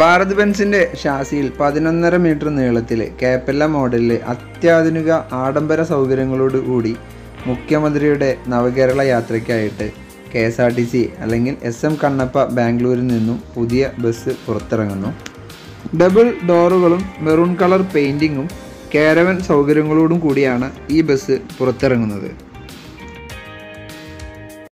ഭാരത് ബെൻസിന്റെ ഷാസിയിൽ പതിനൊന്നര മീറ്റർ നീളത്തിൽ കേപ്പല്ല മോഡലിൽ അത്യാധുനിക ആഡംബര സൗകര്യങ്ങളോട് കൂടി മുഖ്യമന്ത്രിയുടെ നവകേരള യാത്രയ്ക്കായിട്ട് K S R T C അല്ലെങ്കിൽ എസ് എം കണ്ണപ്പ ബാംഗ്ലൂരിൽ നിന്നും പുതിയ ബസ് പുറത്തിറങ്ങുന്നു. ഡബിൾ ഡോറുകളും മെറൂൺ കളർ പെയിന്റിങ്ങും കാരവൻ സൗകര്യങ്ങളോടും കൂടിയാണ് ഈ ബസ് പുറത്തിറങ്ങുന്നത്.